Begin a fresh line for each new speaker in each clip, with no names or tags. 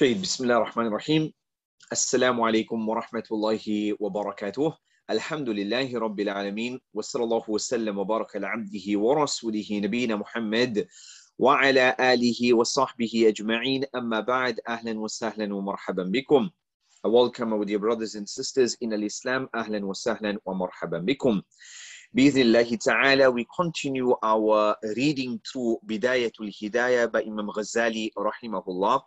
طيب بسم الله الرحمن الرحيم. السلام عليكم ورحمة الله وبركاته. الحمد لله رب العالمين وصلى الله وسلم وبارك على عبده ورسوله نبينا محمد وعلى آله وصحبه أجمعين. أما بعد أهلا وسهلا ومرحبا بكم. Welcome with your brothers and sisters in Islam. أهلا وسهلا ومرحبا بكم. Bismillah ta'ala, we continue our reading through Bidayatul Hidayah by Imam Ghazali rahimahullah.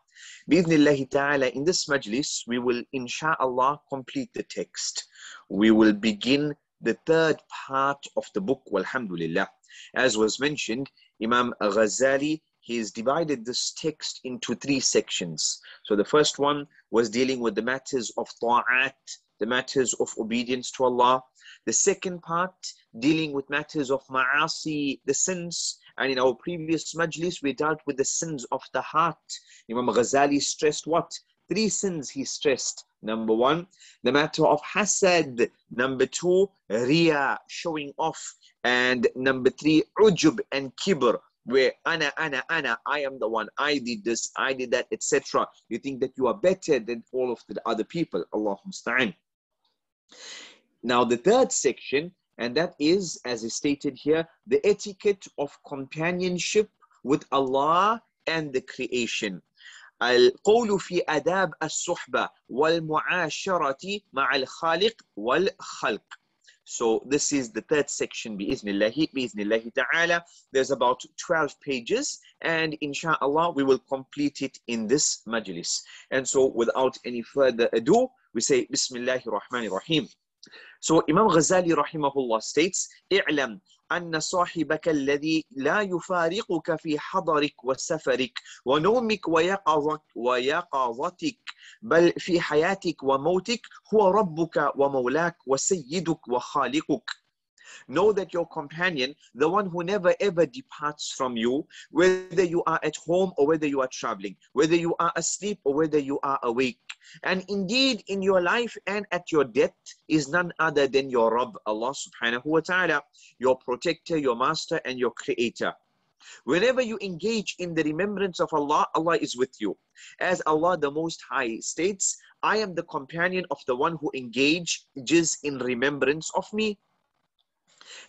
Bismillah ta'ala, in this majlis, we will insha'Allah complete the text. We will begin the third part of the book, walhamdulillah. As was mentioned, Imam Ghazali he has divided this text into three sections. So the first one was dealing with the matters of ta'at, the matters of obedience to Allah the second part dealing with matters of ma'asi, the sins. And in our previous majlis, we dealt with the sins of the heart. Imam Ghazali stressed what? Three sins he stressed. Number one, the matter of hasad. Number two, riya, showing off. And number three, ujub and kibr, where ana, ana, ana, I am the one, I did this, I did that, etc. You think that you are better than all of the other people. Allah musta'an. Now, the third section, and that is, as is stated here, the etiquette of companionship with Allah and the creation. القول في آداب الصحبة والمعاشرة مع الخالق والخلق. So this is the third section بإذن الله بإذن الله تعالى. There's about 12 pages and inshallah we will complete it in this majlis. And so without any further ado, we say Bismillahir Rahmanir Rahim. So Imam Ghazali rahimahullah states, اعلم أن صاحبك الذي لا يفارقك في حضرك وسفرك ونومك ويقظك ويقظتك بل في حياتك وموتك هو ربك ومولاك وسيدك وخالقك. Know that your companion, the one who never ever departs from you, whether you are at home or whether you are traveling, whether you are asleep or whether you are awake, and indeed in your life and at your death is none other than your Rabb, Allah subhanahu wa ta'ala, your protector, your master, and your creator. Whenever you engage in the remembrance of Allah, Allah is with you. As Allah the Most High states, I am the companion of the one who engages in remembrance of me.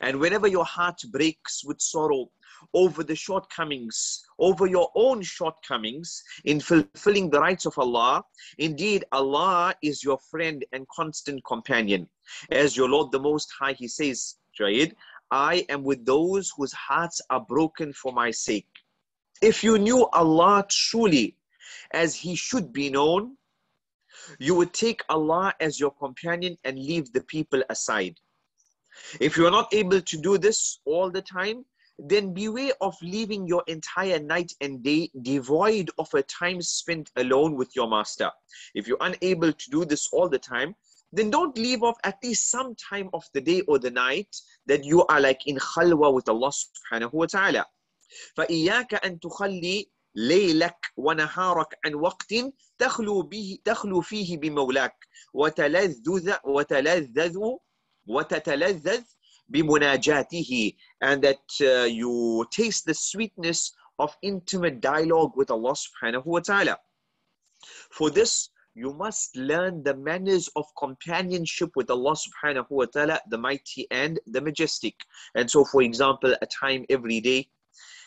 And whenever your heart breaks with sorrow over the shortcomings, over your own shortcomings in fulfilling the rights of Allah, indeed Allah is your friend and constant companion. As your Lord the Most High, He says, Jaid, I am with those whose hearts are broken for my sake. If you knew Allah truly as He should be known, you would take Allah as your companion and leave the people aside. If you are not able to do this all the time, then beware of leaving your entire night and day devoid of a time spent alone with your master. If you're unable to do this all the time, then don't leave off at least some time of the day or the night that you are like in khalwa with Allah subhanahu wa ta'ala. فإياك أن تخلي ليلك ونهارك عن وقت تخلو به تخلو فيه بمولاك وتلذذ وتلذذ وتتلذذ بمناجاته and that uh, you taste the sweetness of intimate dialogue with Allah subhanahu wa ta'ala. For this, you must learn the manners of companionship with Allah subhanahu wa ta'ala, the mighty and the majestic. And so, for example, a time every day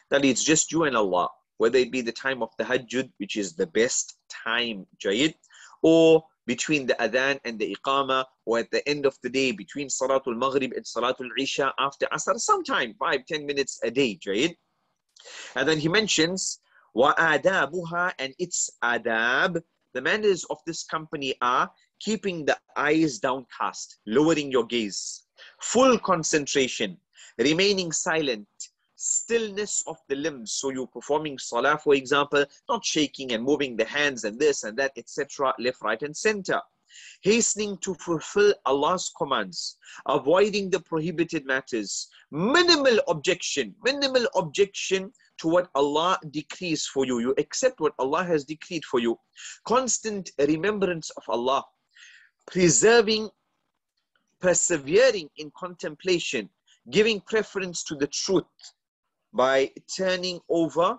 that it's just you and Allah, whether it be the time of tahajjud, which is the best time, Jayid, or between the adhan and the iqamah, or at the end of the day between Salatul Maghrib and Salatul Isha after Asr, sometime, five, ten minutes a day, Jayid. And then he mentions, وَآدَابُهَا and its adab, the manners of this company are keeping the eyes downcast, lowering your gaze, full concentration, remaining silent, stillness of the limbs. So you're performing salah, for example, not shaking and moving the hands and this and that, etc., left, right, and center. Hastening to fulfill Allah's commands, avoiding the prohibited matters, minimal objection, minimal objection to what Allah decrees for you. You accept what Allah has decreed for you. Constant remembrance of Allah, preserving, persevering in contemplation, giving preference to the truth, by turning over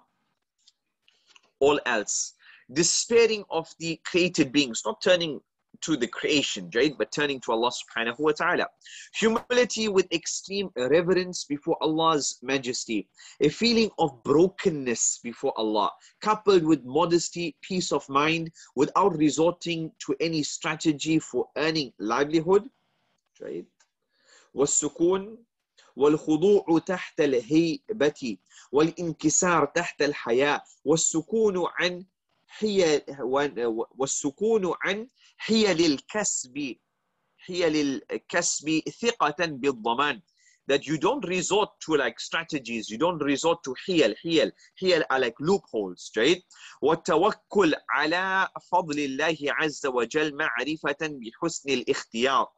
all else. despairing of the created beings, not turning to the creation, right? But turning to Allah subhanahu wa ta'ala. Humility with extreme reverence before Allah's majesty. A feeling of brokenness before Allah, coupled with modesty, peace of mind, without resorting to any strategy for earning livelihood, right? والسكون والخضوع تحت الهيبة والانكسار تحت الحياة والسكون عن هي والسكون عن حيل الكسب حيل الكسب ثقة بالضمان. That you don't resort to like strategies. You don't resort to حيل حيل حيل are like loopholes right والتوكل على فضل الله عز وجل معرفة بحسن الاختيار.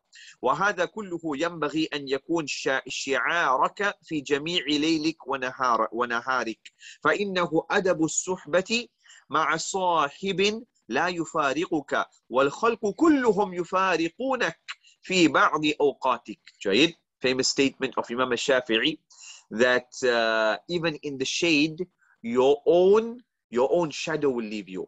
وهذا كله ينبغي أن يكون شعارك في جميع ليلك ونهار ونهارك. فإنه أدب الصحبة مع صاحب لا يفارقك والخلق كلهم يفارقونك في بعض أوقاتك جيد famous statement of Imam al-Shafi'i that uh, even in the shade your own your own shadow will leave you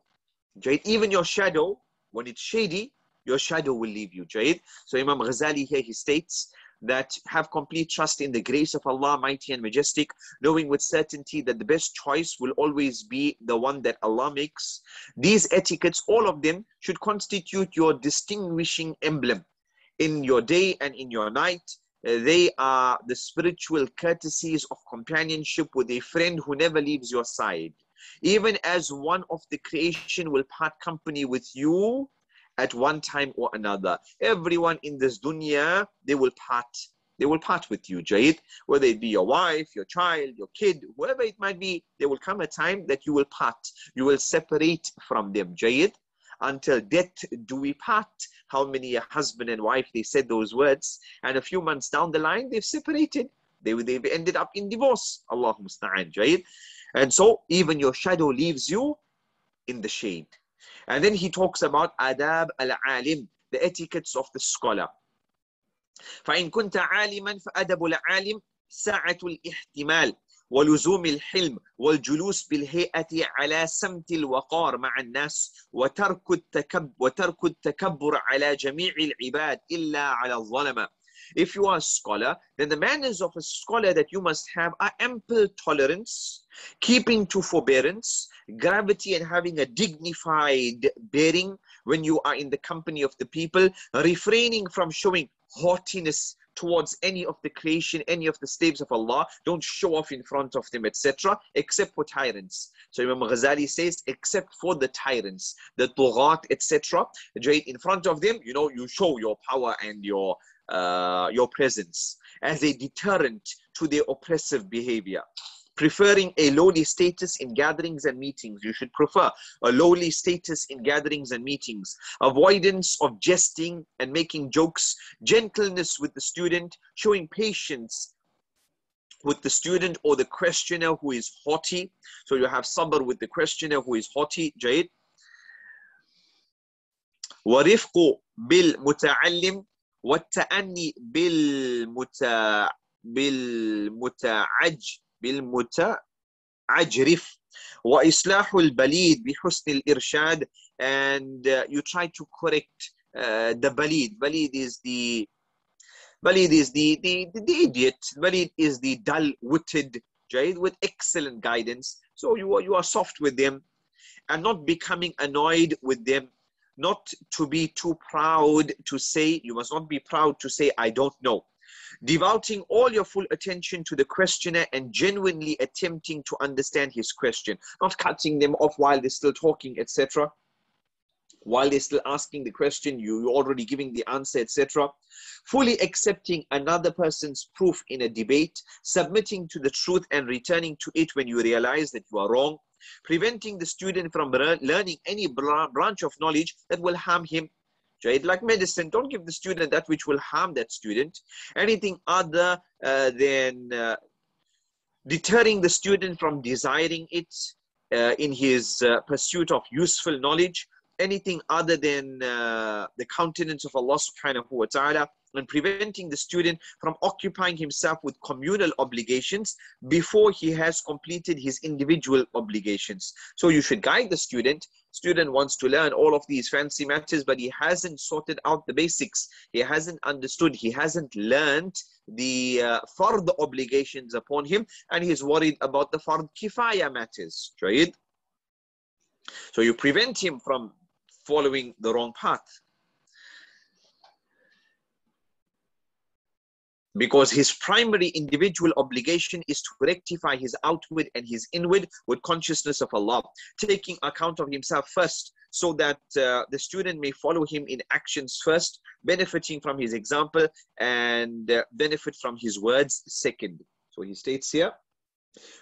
جيد even your shadow when it's shady your shadow will leave you جيد so Imam Ghazali here he states that have complete trust in the grace of Allah, mighty and majestic, knowing with certainty that the best choice will always be the one that Allah makes. These etiquettes, all of them, should constitute your distinguishing emblem in your day and in your night. Uh, they are the spiritual courtesies of companionship with a friend who never leaves your side. Even as one of the creation will part company with you, at one time or another. Everyone in this dunya, they will part. They will part with you, Jayid. Whether it be your wife, your child, your kid, whoever it might be, there will come a time that you will part. You will separate from them, Jayid. Until death do we part. How many a husband and wife, they said those words. And a few months down the line, they've separated. They, they've ended up in divorce. Allah musta'an, Jayid. And so even your shadow leaves you in the shade. And then he talks about adab al-alim, the etiquettes of the scholar. فإن كنت عالما فأدب العالم سعة الاحتمال ولزوم الحلم والجلوس بالهيئة على سمت الوقار مع الناس وترك التكبر وترك التكبر على جميع العباد إلا على الظلمة if you are a scholar, then the manners of a scholar that you must have are ample tolerance, keeping to forbearance, gravity, and having a dignified bearing when you are in the company of the people, refraining from showing haughtiness towards any of the creation, any of the slaves of Allah. Don't show off in front of them, etc., except for tyrants. So Imam Ghazali says, except for the tyrants, the tughat, etc. In front of them, you know, you show your power and your uh, your presence as a deterrent to their oppressive behavior Preferring a lowly status in gatherings and meetings. You should prefer a lowly status in gatherings and meetings. Avoidance of jesting and making jokes. Gentleness with the student. Showing patience with the student or the questioner who is haughty. So you have sabr with the questioner who is haughty, Jade. ورفق بالمتعلم والتأني بالمتع بالمتعج بالمتعجرف وإصلاح البليد بحسن الإرشاد and uh, you try to correct uh, the balid. Balid is the Balid is the, the, the, the idiot. Balid is the dull-witted, right? With excellent guidance. So you are, you are soft with them and not becoming annoyed with them not to be too proud to say, you must not be proud to say, I don't know. Devoting all your full attention to the questioner and genuinely attempting to understand his question, not cutting them off while they're still talking, etc. While they're still asking the question, you, you're already giving the answer, etc. Fully accepting another person's proof in a debate, submitting to the truth and returning to it when you realize that you are wrong, preventing the student from learning any branch of knowledge that will harm him. Right? Like medicine, don't give the student that which will harm that student. Anything other uh, than uh, deterring the student from desiring it uh, in his uh, pursuit of useful knowledge, anything other than uh, the countenance of Allah subhanahu wa ta'ala, and preventing the student from occupying himself with communal obligations before he has completed his individual obligations. So you should guide the student. Student wants to learn all of these fancy matters, but he hasn't sorted out the basics. He hasn't understood. He hasn't learned the uh, fard obligations upon him, and he's worried about the fard kifaya matters, right? So you prevent him from following the wrong path. because his primary individual obligation is to rectify his outward and his inward with consciousness of Allah, taking account of himself first so that uh, the student may follow him in actions first, benefiting from his example and uh, benefit from his words second. So he states here,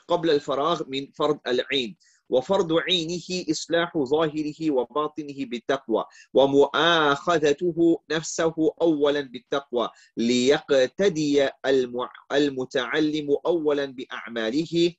قبل الفراغ من فرض العين وفرض عينه إصلاح ظاهره وباطنه بالتقوى ومؤاخذته نفسه أولا بالتقوى ليقتدي المتعلم أولا بأعماله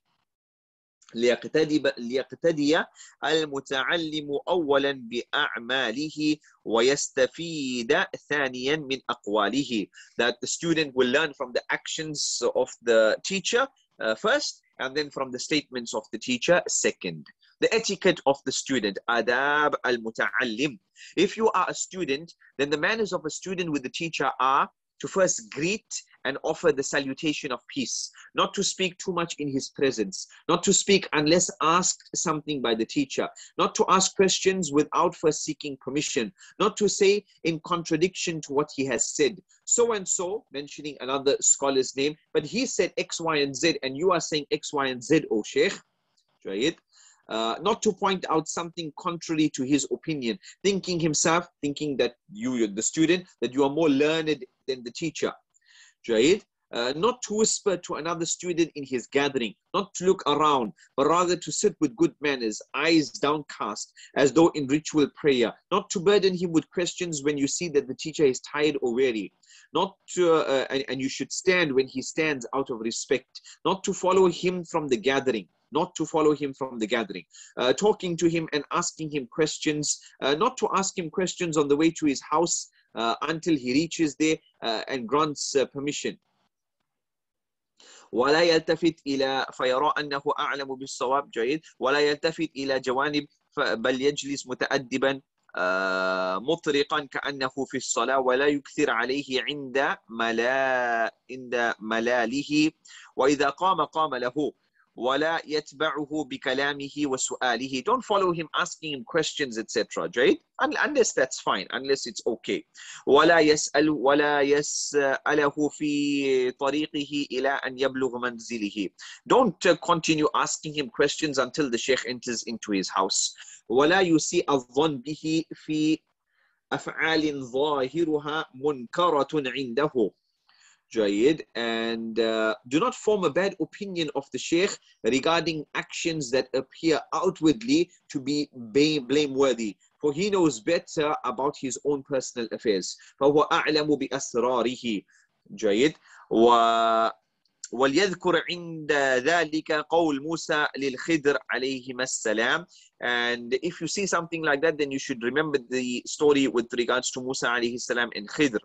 ليقتدي ليقتدي المتعلم اولا بأعماله ويستفيد ثانيا من أقواله. That the student will learn from the actions of the teacher uh, first and then from the statements of the teacher, second. The etiquette of the student, adab al-muta'allim. If you are a student, then the manners of a student with the teacher are to first greet and offer the salutation of peace, not to speak too much in his presence, not to speak unless asked something by the teacher, not to ask questions without first seeking permission, not to say in contradiction to what he has said. So and so, mentioning another scholar's name, but he said X, Y, and Z, and you are saying X, Y, and Z, O Sheikh. Right? Uh, not to point out something contrary to his opinion, thinking himself, thinking that you, the student, that you are more learned than the teacher. Jahid, uh, not to whisper to another student in his gathering, not to look around, but rather to sit with good manners, eyes downcast, as though in ritual prayer, not to burden him with questions when you see that the teacher is tired or weary, not to, uh, and, and you should stand when he stands out of respect, not to follow him from the gathering not to follow him from the gathering, uh, talking to him and asking him questions, uh, not to ask him questions on the way to his house, until he reaches there uh, and grants uh, permission. ولا يلتفت إلى فيرى أنه أعلم بالصواب جيد ولا يلتفت إلى جوانب بل يجلس متأدبا مطرقا كأنه في الصلاة ولا يكثر عليه عند ملا عند ملاله وإذا قام قام له ولا يتبعه بكلامه وسؤاله don't follow him asking him questions etc جيد unless that's fine unless it's okay ولا يسأل ولا يسأله في طريقه إلى أن يبلغ منزله don't continue asking him questions until the sheikh enters into his house ولا يسيء الظن به في أفعال ظاهرها منكرة عنده Jayid, and uh, do not form a bad opinion of the Sheikh regarding actions that appear outwardly to be blameworthy, for he knows better about his own personal affairs. فهو أعلم بأسراره جيد و وليذكر عند ذلك قول موسى للخضر عليهما السلام and if you see something like that then you should remember the story with regards to Musa عليه السلام and Khidr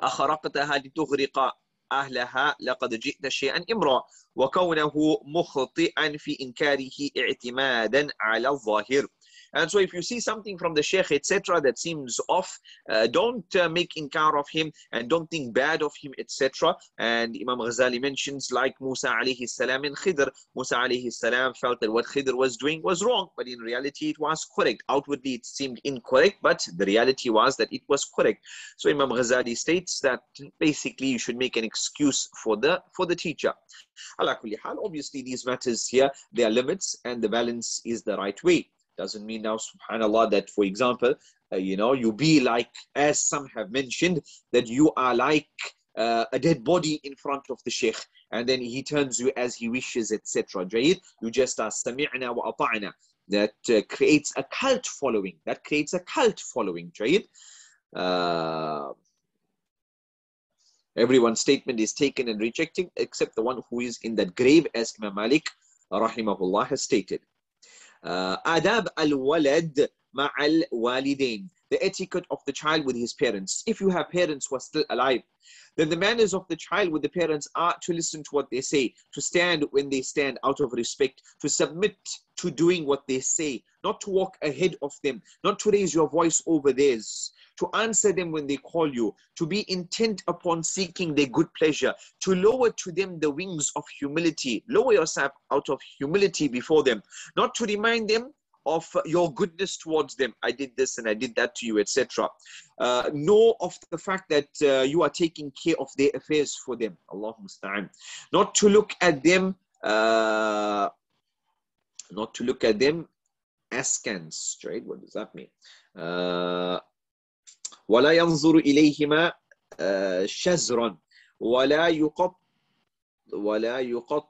أخرقتها لتغرق أهلها لقد جئت شيئا إمرا. وكونه مخطئا في إنكاره اعتمادا على الظاهر. And so if you see something from the Sheikh, etc., that seems off, uh, don't uh, make inkar of him and don't think bad of him, etc. And Imam Ghazali mentions like Musa alayhi salam and Khidr. Musa alayhi salam felt that what Khidr was doing was wrong, but in reality it was correct. Outwardly it seemed incorrect, but the reality was that it was correct. So Imam Ghazali states that basically you should make an excuse for the for the teacher. Obviously these matters here, there are limits and the balance is the right way. Doesn't mean now, subhanAllah, that for example, uh, you know, you be like, as some have mentioned, that you are like uh, a dead body in front of the sheikh and then he turns you as he wishes, etc. Jayid, you just are sami'na wa ata'na. That uh, creates a cult following. That creates a cult following. Jayid. Uh, everyone's statement is taken and rejected except the one who is in that grave as Imam Malik rahimahullah has stated adab al-walad ma'al walidain the etiquette of the child with his parents. If you have parents who are still alive then the manners of the child with the parents are to listen to what they say, to stand when they stand out of respect, to submit to doing what they say, not to walk ahead of them, not to raise your voice over theirs, to answer them when they call you, to be intent upon seeking their good pleasure, to lower to them the wings of humility, lower yourself out of humility before them, not to remind them of your goodness towards them. I did this and I did that to you, etc. Uh, know of the fact that uh, you are taking care of their affairs for them. Allah musta'an. Not to look at them, uh, not to look at them askance, right? What does that mean? Uh, ولا ينظر إليهما شزرا ولا يقط ولا يقطب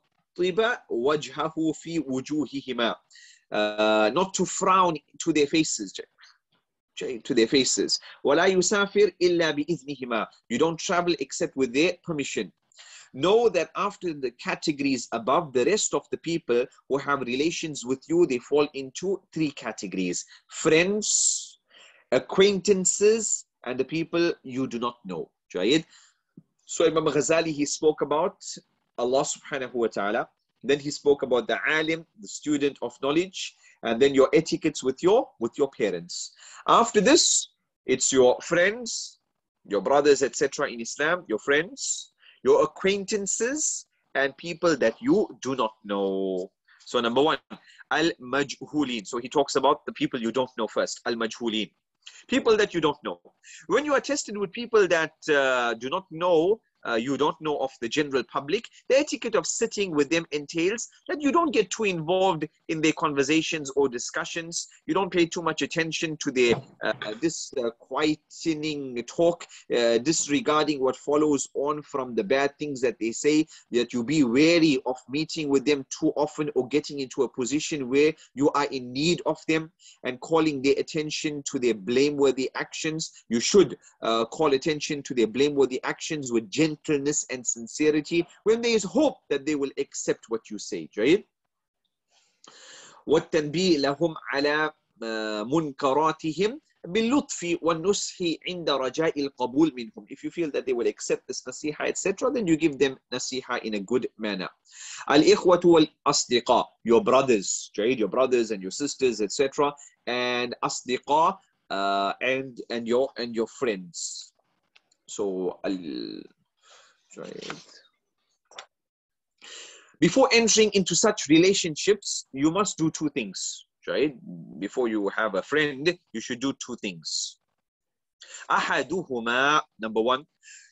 وجهه في وجوههما uh, not to frown to their faces to their faces ولا يسافر إلا بإذنهما you don't travel except with their permission know that after the categories above the rest of the people who have relations with you they fall into three categories friends acquaintances and the people you do not know جيد so Imam Ghazali he spoke about Allah subhanahu wa ta'ala then he spoke about the alim, the student of knowledge, and then your etiquettes with your with your parents. After this, it's your friends, your brothers, etc. in Islam, your friends, your acquaintances, and people that you do not know. So number one, al-majhulin. So he talks about the people you don't know first, al-majhulin. People that you don't know. When you are tested with people that uh, do not know, uh, you don't know of the general public, the etiquette of sitting with them entails that you don't get too involved in their conversations or discussions. You don't pay too much attention to their uh, this uh, quietening talk, uh, disregarding what follows on from the bad things that they say. That you be wary of meeting with them too often or getting into a position where you are in need of them and calling their attention to their blameworthy actions. You should uh, call attention to their blameworthy actions with gentle gentleness and sincerity when there is hope that they will accept what you say جيد والتنبيه لهم على منكراتهم باللطف والنصح عند رجاء القبول منهم if you feel that they will accept this nasiha etc then you give them nasiha in a good manner الإخوة والأصدقاء your brothers جيد your brothers and your sisters etc and أصدقاء uh, and and your and your friends so before entering into such relationships, you must do two things. Right? Before you have a friend, you should do two things. Ahaduhuma, number one,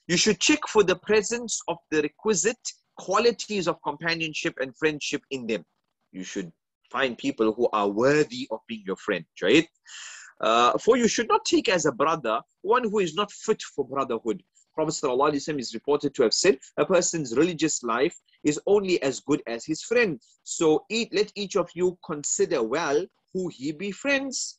you should check for the presence of the requisite qualities of companionship and friendship in them. You should find people who are worthy of being your friend, right? Uh, for you should not take as a brother one who is not fit for brotherhood. Prophet ﷺ is reported to have said, a person's religious life is only as good as his friend. So eat, let each of you consider well who he befriends.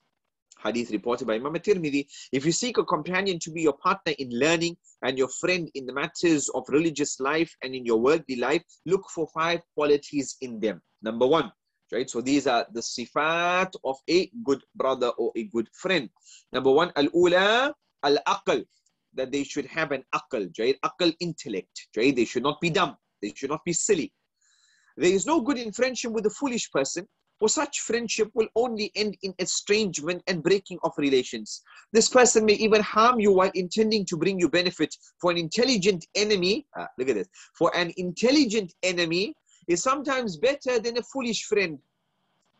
Hadith reported by Imam Tirmidhi. If you seek a companion to be your partner in learning and your friend in the matters of religious life and in your worldly life, look for five qualities in them. Number one, right? So these are the sifat of a good brother or a good friend. Number one, al-ula, al-aql that they should have an akal, right? Akal intellect, right? They should not be dumb. They should not be silly. There is no good in friendship with a foolish person, for such friendship will only end in estrangement and breaking of relations. This person may even harm you while intending to bring you benefit. For an intelligent enemy, ah, look at this, for an intelligent enemy is sometimes better than a foolish friend.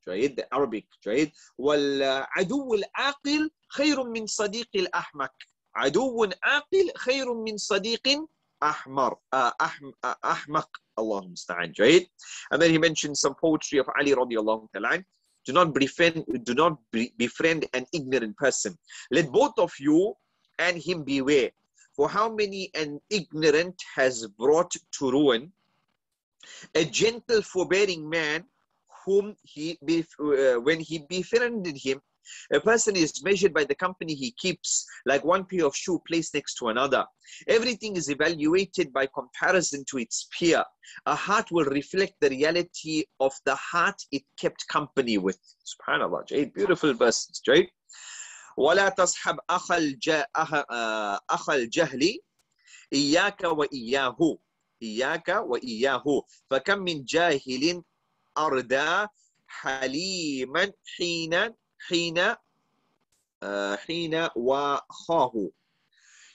جيد the Arabic جيد والعدو العاقل خير من صديق الأحمق عدو عاقل خير من صديق أحمر أحمق الله المستعان جيد and then he mentioned some poetry of Ali رضي الله تعالى do not befriend do not befriend an ignorant person let both of you and him beware for how many an ignorant has brought to ruin a gentle forbearing man whom he uh, when he befriended him A person is measured by the company he keeps, like one pair of shoe placed next to another. Everything is evaluated by comparison to its peer. A heart will reflect the reality of the heart it kept company with. Subhanallah, Jade. Beautiful verses, Jade. ولا تصحب أخ الجهل إياك وإياه إياك وإياه فكم من جاهل أردى حليما حين حين حين وخاه.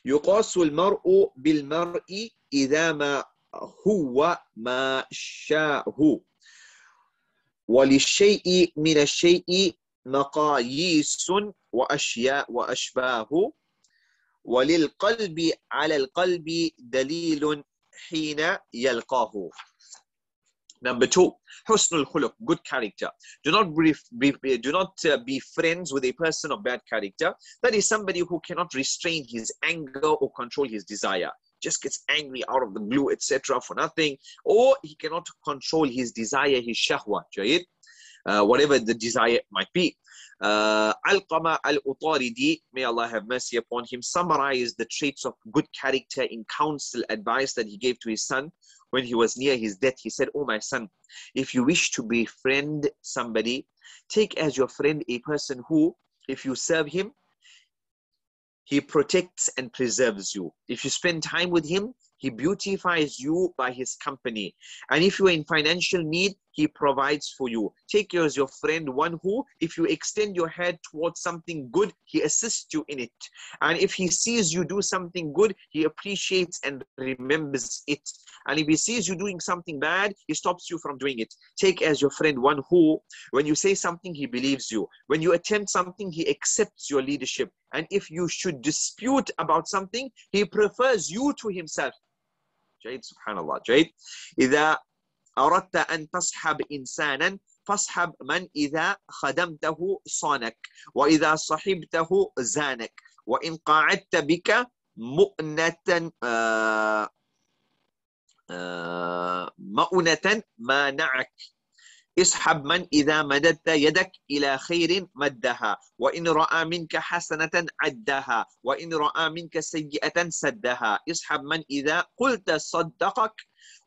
يقاس المرء بالمرء إذا ما هو ما شاءه. وللشيء من الشيء مقاييس وأشياء وأشباه. وللقلب على القلب دليل حين يلقاه. Number two, husnul khuluq, good character. Do not be, be do not uh, be friends with a person of bad character. That is somebody who cannot restrain his anger or control his desire. Just gets angry out of the blue, etc., for nothing, or he cannot control his desire, his shahwa, uh, whatever the desire might be. Uh, Alqama al-Utaridi, may Allah have mercy upon him, summarized the traits of good character in counsel advice that he gave to his son when he was near his death. He said, Oh my son, if you wish to befriend somebody, take as your friend a person who, if you serve him, he protects and preserves you. If you spend time with him, he beautifies you by his company. And if you are in financial need, he provides for you. Take as your friend, one who, if you extend your head towards something good, he assists you in it. And if he sees you do something good, he appreciates and remembers it. And if he sees you doing something bad, he stops you from doing it. Take as your friend one who, when you say something, he believes you. When you attempt something, he accepts your leadership. And if you should dispute about something, he prefers you to himself. جيد سبحان الله جيد إذا أردت أن تصحب إنسانا فاصحب من إذا خدمته صانك وإذا صحبته زانك وإن قعدت بك مؤنة آه مؤنة مانعك اسحب من إذا مددت يدك إلى خير مدها. وإن رأى منك حسنة عدها. وإن رأى منك سيئة سدها. اسحب من إذا قلت صدقك.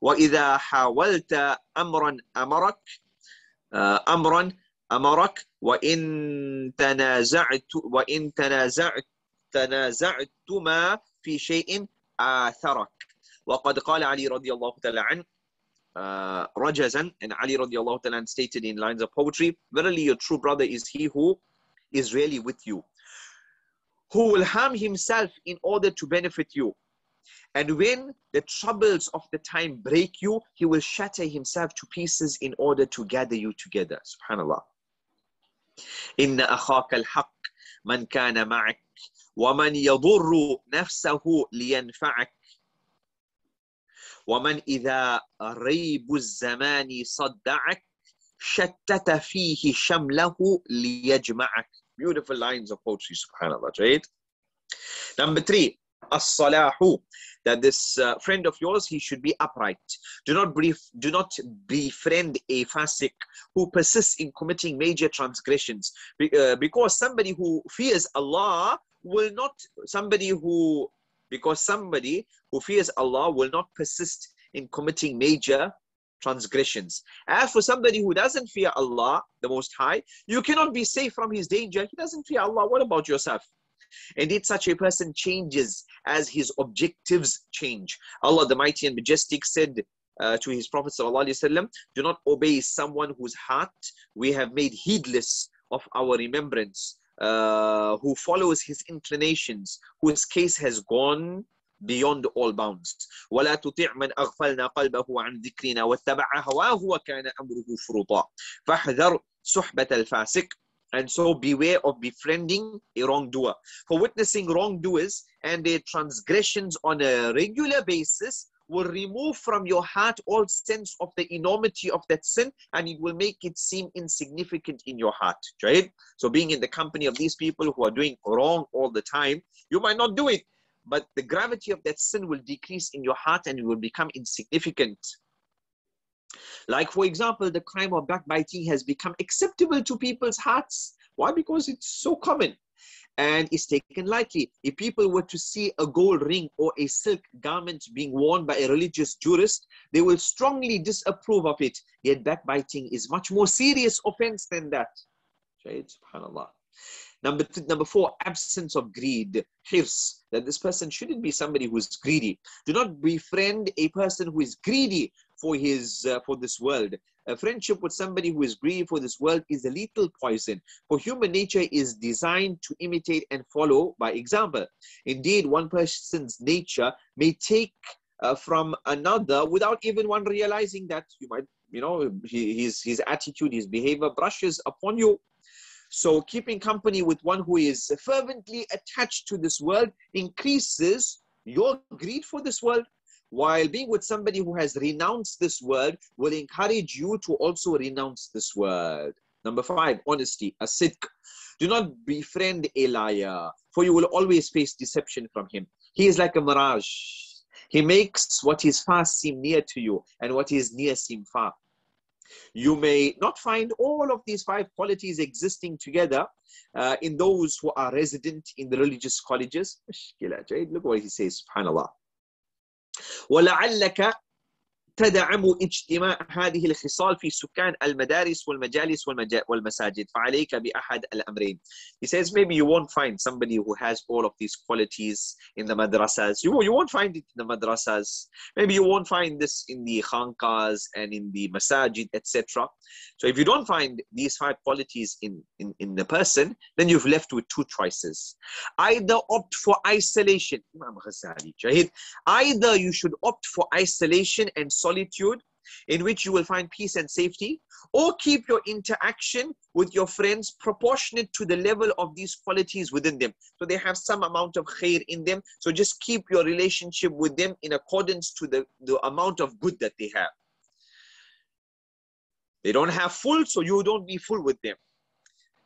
وإذا حاولت أمرا أمرك أمرا أمرك. وإن تنازعت وإن تنازعت تنازعتما في شيء آثرك. وقد قال علي رضي الله تعالى عنه uh, rajazan and Ali radiallahu ta'ala stated in lines of poetry, verily your true brother is he who is really with you, who will harm himself in order to benefit you. And when the troubles of the time break you, he will shatter himself to pieces in order to gather you together. Subhanallah. إن أخاك الحق من كان معك ومن يضر نفسه لينفعك ومن إذا ريب الزمان صدعك شتت فيه شمله ليجمعك beautiful lines of poetry subhanallah right number three as-salahu that this uh, friend of yours he should be upright do not brief do not befriend a fasik who persists in committing major transgressions Be, uh, because somebody who fears allah will not somebody who because somebody who fears Allah will not persist in committing major transgressions. As for somebody who doesn't fear Allah, the Most High, you cannot be safe from his danger. He doesn't fear Allah. What about yourself? Indeed, such a person changes as his objectives change. Allah, the Mighty and Majestic, said uh, to his Prophet ﷺ, Do not obey someone whose heart we have made heedless of our remembrance uh, who follows his inclinations, whose case has gone beyond all bounds. ولا تطع من أغفلنا قلبه عن ذكرنا واتبع هواه وكان أمره فرطا. فاحذر صحبة الفاسق and so beware of befriending a wrongdoer. For witnessing wrongdoers and their transgressions on a regular basis will remove from your heart all sense of the enormity of that sin and it will make it seem insignificant in your heart. Right? So being in the company of these people who are doing wrong all the time, you might not do it, but the gravity of that sin will decrease in your heart and it will become insignificant. Like, for example, the crime of backbiting has become acceptable to people's hearts Why? Because it's so common and is taken lightly. If people were to see a gold ring or a silk garment being worn by a religious jurist, they will strongly disapprove of it. Yet backbiting is much more serious offense than that. Subhanallah. Number, two, number four, absence of greed, hirs, that this person shouldn't be somebody who's greedy. Do not befriend a person who is greedy for his uh, for this world. A friendship with somebody who is greedy for this world is a lethal poison. For human nature is designed to imitate and follow by example. Indeed, one person's nature may take uh, from another without even one realizing that you might, you know, his, his attitude, his behavior brushes upon you. So keeping company with one who is fervently attached to this world increases your greed for this world while being with somebody who has renounced this world will encourage you to also renounce this world. Number five, honesty, a sidq. Do not befriend a liar, for you will always face deception from him. He is like a mirage. He makes what is far seem near to you and what is near seem far. You may not find all of these five qualities existing together uh, in those who are resident in the religious colleges. Look what he says, subhanAllah. ولعلك تدعم اجتماع هذه الخصال في سكان المدارس والمجالس والمساجد فعليك بأحد الأمرين He says maybe you won't find somebody who has all of these qualities in the madrasas you, you won't find it in the madrasas maybe you won't find this in the khankas and in the masajid etc so if you don't find these five qualities in, in, in the person then you've left with two choices either opt for isolation Imam Ghazali either you should opt for isolation and solitude in which you will find peace and safety, or keep your interaction with your friends proportionate to the level of these qualities within them. So they have some amount of khair in them. So just keep your relationship with them in accordance to the, the amount of good that they have. They don't have full, so you don't be full with them.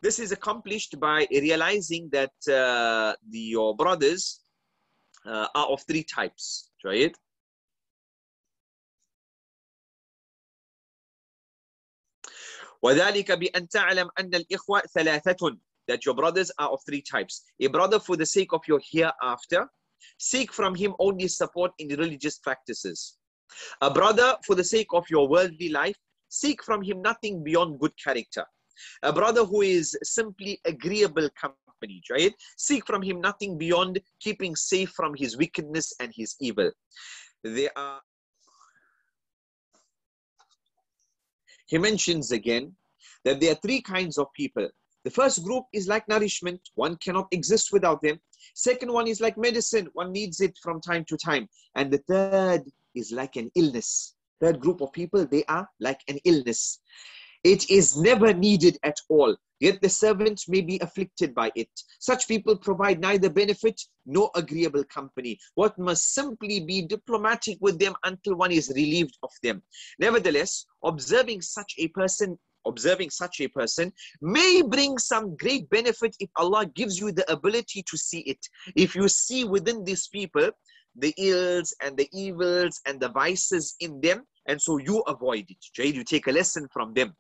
This is accomplished by realizing that uh, the, your brothers uh, are of three types, right? وذلك بأن تعلم أن الإخوة ثلاثة that your brothers are of three types. A brother for the sake of your hereafter, seek from him only support in religious practices. A brother for the sake of your worldly life, seek from him nothing beyond good character. A brother who is simply agreeable company, right? Seek from him nothing beyond keeping safe from his wickedness and his evil. There are he mentions again that there are three kinds of people. The first group is like nourishment, one cannot exist without them. Second one is like medicine, one needs it from time to time. And the third is like an illness. Third group of people, they are like an illness. It is never needed at all, yet the servant may be afflicted by it. Such people provide neither benefit nor agreeable company. What must simply be diplomatic with them until one is relieved of them. Nevertheless, observing such a person observing such a person may bring some great benefit if Allah gives you the ability to see it. If you see within these people the ills and the evils and the vices in them, and so you avoid it. Jade, you take a lesson from them.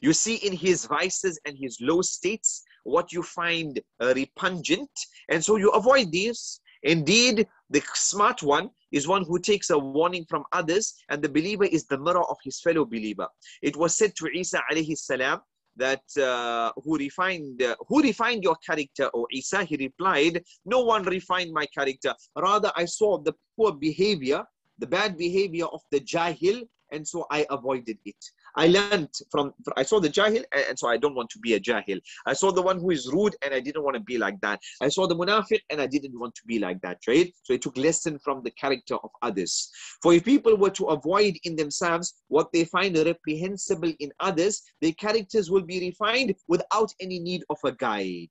You see in his vices and his low states what you find uh, repugnant, and so you avoid these. Indeed, the smart one is one who takes a warning from others, and the believer is the mirror of his fellow believer. It was said to Isa alayhi salam that uh, who refined uh, who refined your character, O Isa? He replied, No one refined my character. Rather, I saw the poor behavior, the bad behavior of the jahil, and so I avoided it. I learned from, I saw the jahil, and so I don't want to be a jahil. I saw the one who is rude, and I didn't want to be like that. I saw the munafiq, and I didn't want to be like that, right? So I took lesson from the character of others. For if people were to avoid in themselves what they find reprehensible in others, their characters will be refined without any need of a guide.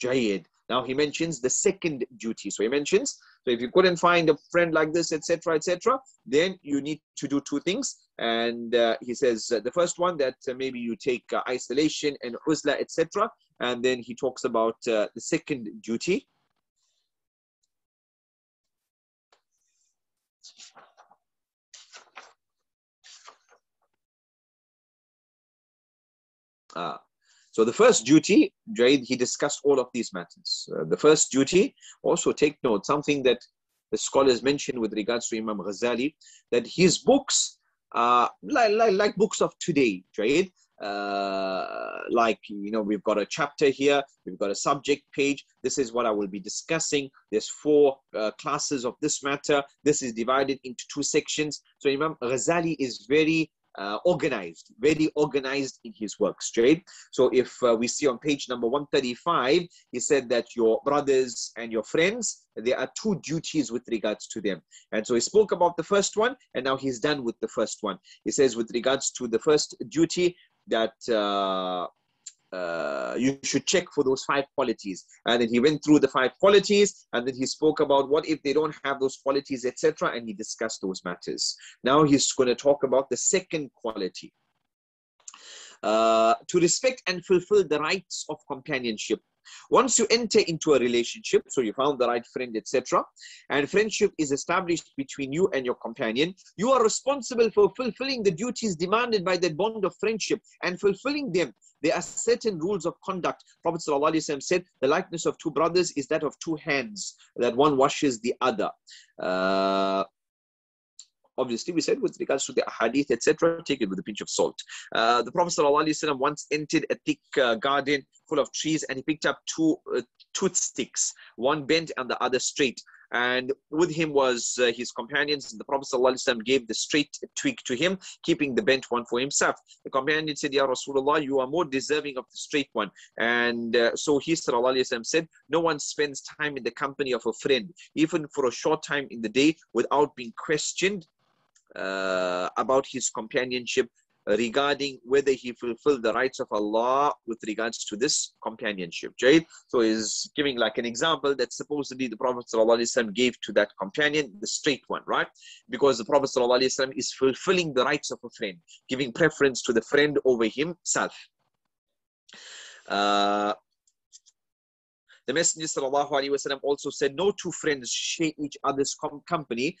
Jayed. Now he mentions the second duty. So he mentions, so if you couldn't find a friend like this, etc., etc., then you need to do two things. And uh, he says uh, the first one that uh, maybe you take uh, isolation and uzla, etc. And then he talks about uh, the second duty. Ah. So the first duty, Jaid, he discussed all of these matters. Uh, the first duty, also take note, something that the scholars mention with regards to Imam Ghazali, that his books, uh, like, like, like books of today, Jaid, uh, like you know we've got a chapter here we've got a subject page. This is what i will be discussing. There's four uh, classes of this matter. This is divided into two sections. So imam ghazali is very uh, organized, very organized in his works, straight. So if uh, we see on page number 135, he said that your brothers and your friends, there are two duties with regards to them. And so he spoke about the first one, and now he's done with the first one. He says with regards to the first duty that uh, uh, you should check for those five qualities. And then he went through the five qualities and then he spoke about what if they don't have those qualities, etc. And he discussed those matters. Now he's going to talk about the second quality. Uh, to respect and fulfill the rights of companionship. Once you enter into a relationship, so you found the right friend, etc., and friendship is established between you and your companion, you are responsible for fulfilling the duties demanded by that bond of friendship and fulfilling them there are certain rules of conduct. Prophet ﷺ said, the likeness of two brothers is that of two hands, that one washes the other. Uh, obviously we said with regards to the hadith etc take it with a pinch of salt uh, the prophet ﷺ once entered a thick uh, garden full of trees and he picked up two uh, toothsticks one bent and the other straight and with him was uh, his companions. The Prophet ﷺ gave the straight twig to him, keeping the bent one for himself. The companion said, Ya Rasulullah, you are more deserving of the straight one. And uh, so he ﷺ said, No one spends time in the company of a friend, even for a short time in the day, without being questioned uh, about his companionship regarding whether he fulfilled the rights of Allah with regards to this companionship. Right? So he's giving like an example that supposedly the Prophet ﷺ gave to that companion, the straight one, right? Because the Prophet ﷺ is fulfilling the rights of a friend, giving preference to the friend over himself. Uh, the Messenger وسلم, also said, No two friends share each other's com- company,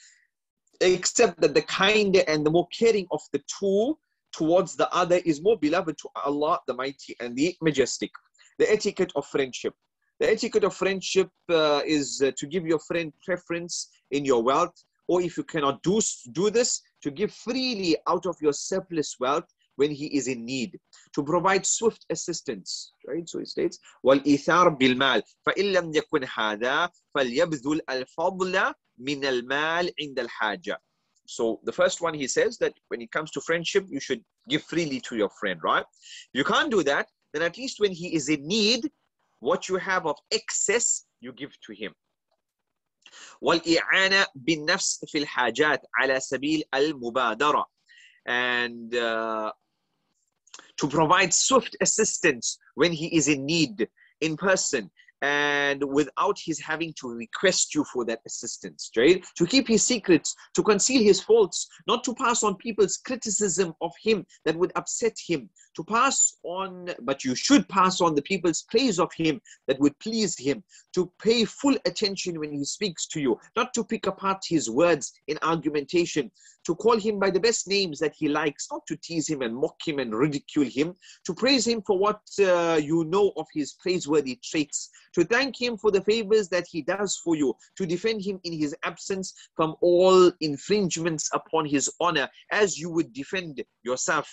except that the kinder and the more caring of the two towards the other is more beloved to Allah, the Mighty and the Majestic. The etiquette of friendship. The etiquette of friendship uh, is uh, to give your friend preference in your wealth, or if you cannot do, do this, to give freely out of your surplus wealth when he is in need, to provide swift assistance. Right? So he states, وَالْإِثَارْ بِالْمَالِ فَإِن لَمْ يَكُنْ هَذَا فَلْيَبْذُلْ الْفَضْلَ مِنَ الْمَالِ عِنْدَ الْحَاجَةِ so the first one he says that when it comes to friendship, you should give freely to your friend, right? If you can't do that, then at least when he is in need, what you have of excess, you give to him. والإعانة بالنفس في الحاجات على سبيل المبادرة and uh, to provide swift assistance when he is in need in person and without his having to request you for that assistance, right? To keep his secrets, to conceal his faults, not to pass on people's criticism of him that would upset him, to pass on, but you should pass on the people's praise of him that would please him, to pay full attention when he speaks to you, not to pick apart his words in argumentation, to call him by the best names that he likes, not to tease him and mock him and ridicule him, to praise him for what uh, you know of his praiseworthy traits, to thank him for the favors that he does for you, to defend him in his absence from all infringements upon his honor, as you would defend yourself,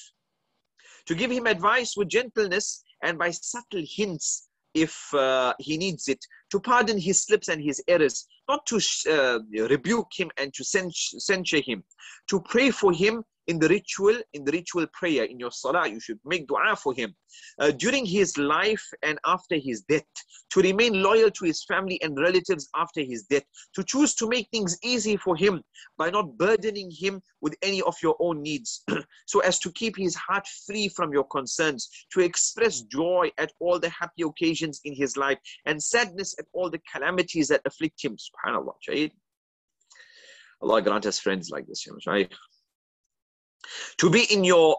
to give him advice with gentleness and by subtle hints if uh, he needs it, to pardon his slips and his errors, not to uh, rebuke him and to censure him, to pray for him in the ritual, in the ritual prayer, in your salah, you should make dua for him. Uh, during his life and after his death, to remain loyal to his family and relatives after his death, to choose to make things easy for him by not burdening him with any of your own needs, so as to keep his heart free from your concerns, to express joy at all the happy occasions in his life and sadness at all the calamities that afflict him. Subhanallah, Shaykh. Allah grant us friends like this? To be in your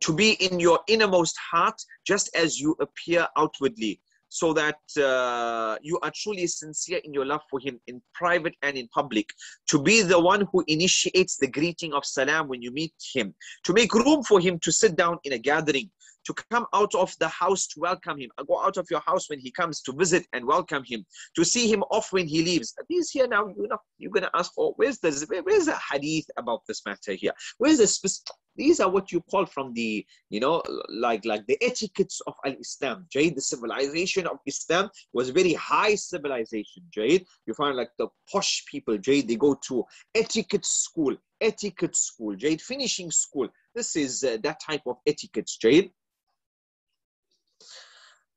to be in your innermost heart just as you appear outwardly so that uh, you are truly sincere in your love for him in private and in public. To be the one who initiates the greeting of salam when you meet him. To make room for him to sit down in a gathering to come out of the house to welcome him. Go out of your house when he comes to visit and welcome him, to see him off when he leaves. These here now, you know, you're going to ask, oh, where's the, where's the hadith about this matter here? Where's the specific, these are what you call from the, you know, like, like the etiquettes of Al-Islam. Jayid, the civilization of Islam was very high civilization. Jayid, you find like the posh people, Jayid, they go to etiquette school, etiquette school, Jayid, finishing school. This is uh, that type of etiquette, Jayid.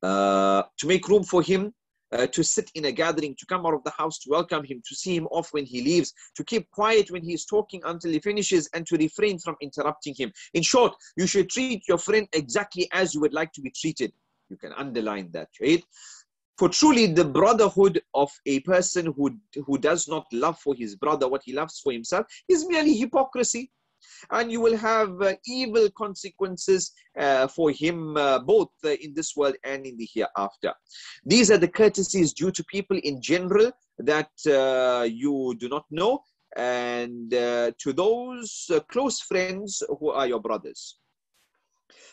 Uh, to make room for him uh, to sit in a gathering, to come out of the house, to welcome him, to see him off when he leaves, to keep quiet when he is talking until he finishes, and to refrain from interrupting him. In short, you should treat your friend exactly as you would like to be treated. You can underline that, right? For truly, the brotherhood of a person who, who does not love for his brother what he loves for himself is merely hypocrisy and you will have uh, evil consequences uh, for him uh, both uh, in this world and in the hereafter. These are the courtesies due to people in general that uh, you do not know and uh, to those close friends who are your brothers.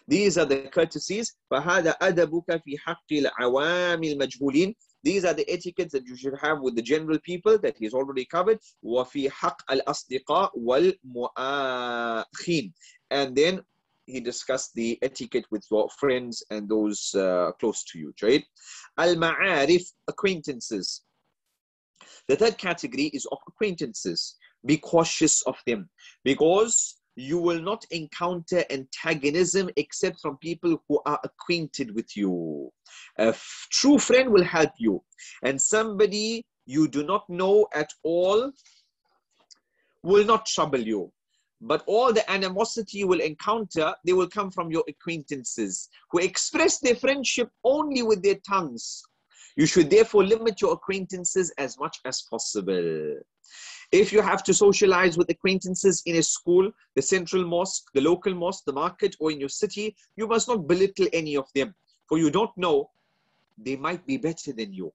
These are the courtesies. فهذا أدبك في حق العوام المجهولين these are the etiquettes that you should have with the general people that he's already covered. وَفِي حَقْ الْأَصْدِقَاء وَالْمُؤَاخِينَ And then he discussed the etiquette with your friends and those uh, close to you, right? Al-ma'arif, acquaintances. The third category is of acquaintances. Be cautious of them because you will not encounter antagonism except from people who are acquainted with you. A true friend will help you, and somebody you do not know at all will not trouble you. But all the animosity you will encounter, they will come from your acquaintances who express their friendship only with their tongues. You should therefore limit your acquaintances as much as possible. If you have to socialize with acquaintances in a school, the central mosque, the local mosque, the market, or in your city, you must not belittle any of them, for you don't know, they might be better than you.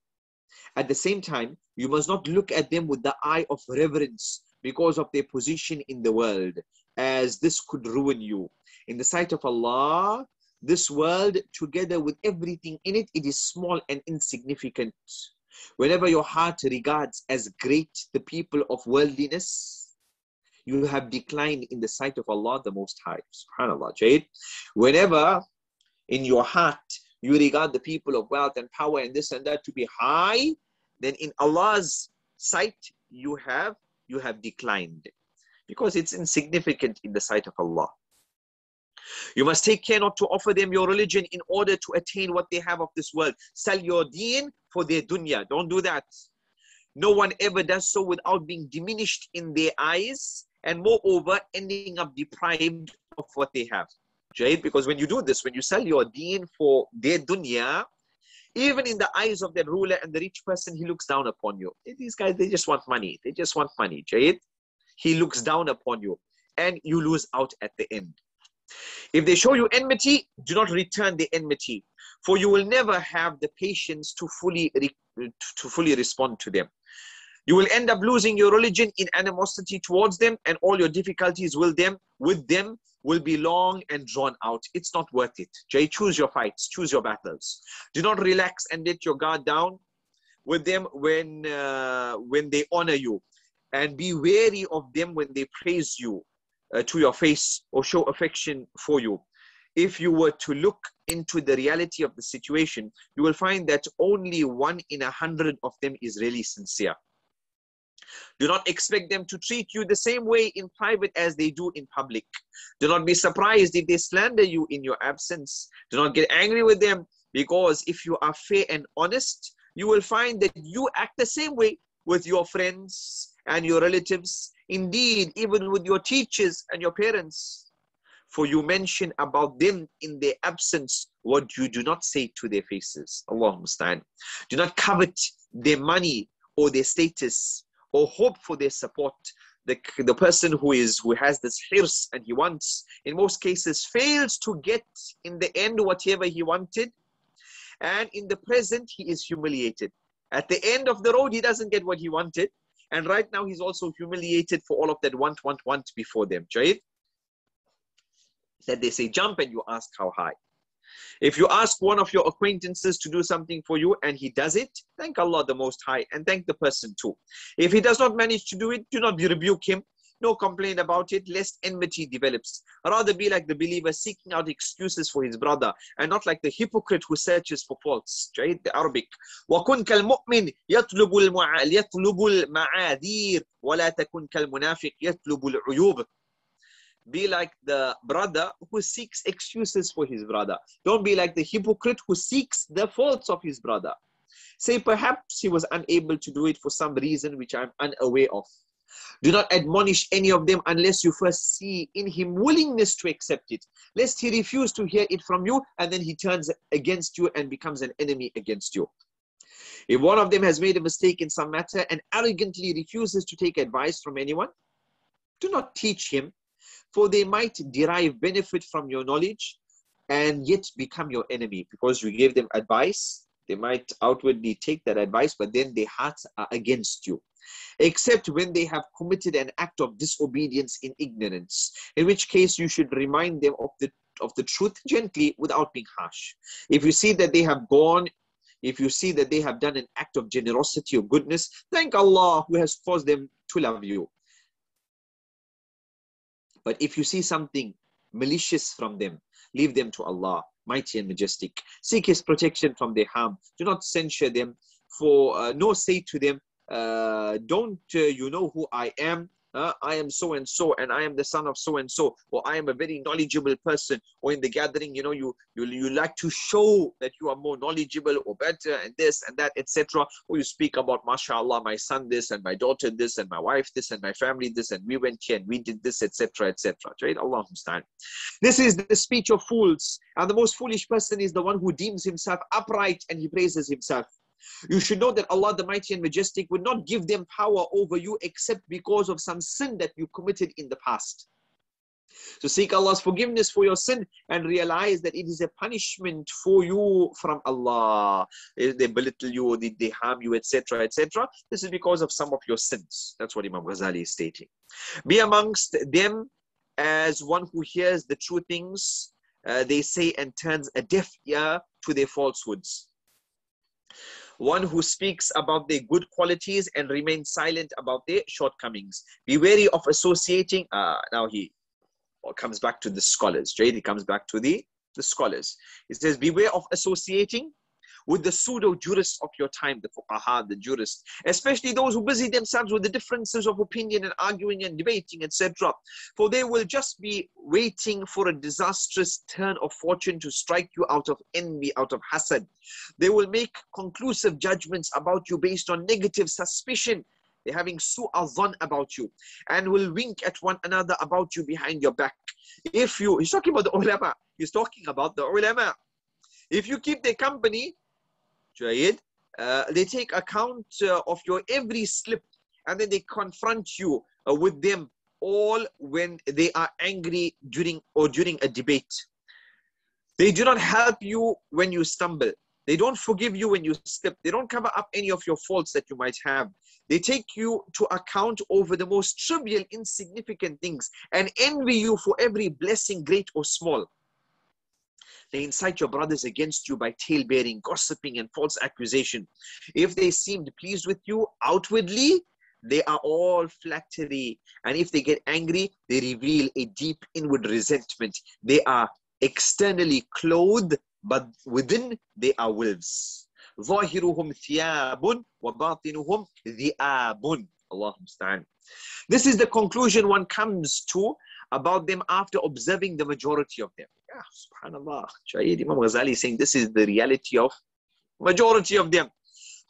At the same time, you must not look at them with the eye of reverence because of their position in the world, as this could ruin you. In the sight of Allah, this world, together with everything in it, it is small and insignificant. Whenever your heart regards as great the people of worldliness, you have declined in the sight of Allah the Most High. Subhanallah, Jayid. Whenever in your heart you regard the people of wealth and power and this and that to be high, then in Allah's sight you have you have declined because it's insignificant in the sight of Allah. You must take care not to offer them your religion in order to attain what they have of this world. Sell your deen for their dunya. Don't do that. No one ever does so without being diminished in their eyes and moreover ending up deprived of what they have. Right? Because when you do this, when you sell your deen for their dunya, even in the eyes of the ruler and the rich person, he looks down upon you. These guys, they just want money. They just want money. Right? He looks down upon you and you lose out at the end. If they show you enmity, do not return the enmity, for you will never have the patience to fully, to fully respond to them. You will end up losing your religion in animosity towards them, and all your difficulties will them with them will be long and drawn out. It's not worth it. Jay, choose your fights, choose your battles. Do not relax and let your guard down with them when uh, when they honor you, and be wary of them when they praise you uh, to your face or show affection for you. If you were to look into the reality of the situation, you will find that only one in a hundred of them is really sincere. Do not expect them to treat you the same way in private as they do in public. Do not be surprised if they slander you in your absence. Do not get angry with them because if you are fair and honest, you will find that you act the same way with your friends and your relatives Indeed, even with your teachers and your parents, for you mention about them in their absence what you do not say to their faces. Allah understand. Do not covet their money or their status or hope for their support. The, the person who is who has this hirs and he wants, in most cases, fails to get in the end whatever he wanted. And in the present, he is humiliated. At the end of the road, he doesn't get what he wanted and right now, he's also humiliated for all of that want, want, want before them. Right? That they say jump and you ask how high. If you ask one of your acquaintances to do something for you and he does it, thank Allah the Most High and thank the person too. If he does not manage to do it, do not rebuke him No complaint about it, lest enmity develops. Rather be like the believer seeking out excuses for his brother and not like the hypocrite who searches for faults. Right? The Arabic. وَكُنْ كَالْمُؤْمِنِ يَطْلُبُ الْمَعَاذِيرِ وَلَا تَكُنْ كَالْمُنَافِقِ يَطْلُبُ الْعُيُوبِ be like the brother who seeks excuses for his brother. Don't be like the hypocrite who seeks the faults of his brother. Say, perhaps he was unable to do it for some reason which I'm unaware of. Do not admonish any of them unless you first see in him willingness to accept it, lest he refuse to hear it from you and then he turns against you and becomes an enemy against you. If one of them has made a mistake in some matter and arrogantly refuses to take advice from anyone, do not teach him for they might derive benefit from your knowledge and yet become your enemy because you gave them advice. They might outwardly take that advice, but then their hearts are against you. Except when they have committed an act of disobedience in ignorance, in which case you should remind them of the of the truth gently without being harsh. If you see that they have gone if you see that they have done an act of generosity or goodness, thank Allah who has caused them to love you. But if you see something malicious from them, leave them to Allah, mighty and majestic. Seek His protection from their harm. Do not censure them, for uh, no say to them, uh, don't uh, you know who I am? uh, I am so and so, and I am the son of so and so, or I am a very knowledgeable person, or in the gathering, you know, you you, you like to show that you are more knowledgeable or better, and this and that, etc. Or you speak about, mashallah, my son this, and my daughter this, and my wife this, and my family this, and we went here and we did this, etc., etc. Right? Allah. This is the speech of fools, and the most foolish person is the one who deems himself upright and he praises himself. You should know that Allah the Mighty and Majestic would not give them power over you except because of some sin that you committed in the past. So seek Allah's forgiveness for your sin and realize that it is a punishment for you from Allah. They belittle you or they, they harm you, etc., etc. This is because of some of your sins. That's what Imam Ghazali is stating. Be amongst them as one who hears the true things uh, they say and turns a deaf ear to their falsehoods one who speaks about their good qualities and remains silent about their shortcomings. Be wary of associating. Uh, now he comes back to the scholars, right? He comes back to the, the scholars. He says, Beware of associating with the pseudo jurists of your time, the fuqaha, the jurists, especially those who busy themselves with the differences of opinion and arguing and debating, etc. For they will just be waiting for a disastrous turn of fortune to strike you out of envy, out of hasad. They will make conclusive judgments about you based on negative suspicion. They're having su'azan about you and will wink at one another about you behind your back. If you, he's talking about the ulama, he's talking about the ulama. If you keep their company, Jayid, uh, they take account uh, of your every slip and then they confront you uh, with them all when they are angry during or during a debate. They do not help you when you stumble. They don't forgive you when you slip. They don't cover up any of your faults that you might have. They take you to account over the most trivial, insignificant things and envy you for every blessing, great or small. They incite your brothers against you by tale-bearing, gossiping, and false accusation. If they seemed pleased with you outwardly, they are all flattery. And if they get angry, they reveal a deep inward resentment. They are externally clothed, but within they are wolves. ظاهرهم ثياب وباطنهم ذئاب Allah This is the conclusion one comes to about them after observing the majority of them. Yeah, subhanallah. Shaykh Imam Ghazali is saying this is the reality of majority of them.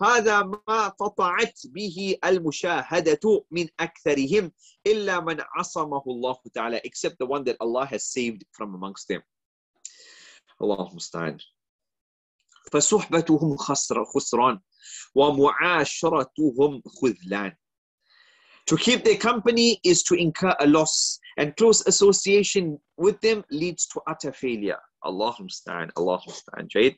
هذا ما قطعت به المشاهدة من أكثرهم إلا من عصمه الله تعالى except the one that Allah has saved from amongst them. الله المستعان. فصحبتهم خسر خسران ومعاشرتهم خذلان. To keep their company is to incur a loss, and close association with them leads to utter failure. Allah musta'an, Allah musta'an.